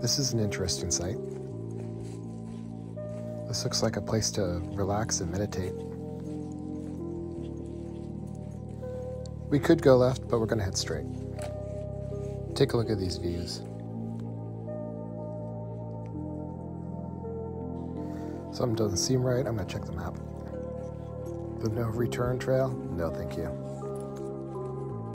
This is an interesting site. This looks like a place to relax and meditate. We could go left, but we're going to head straight. Take a look at these views. Something doesn't seem right. I'm going to check the map. The no return trail? No, thank you.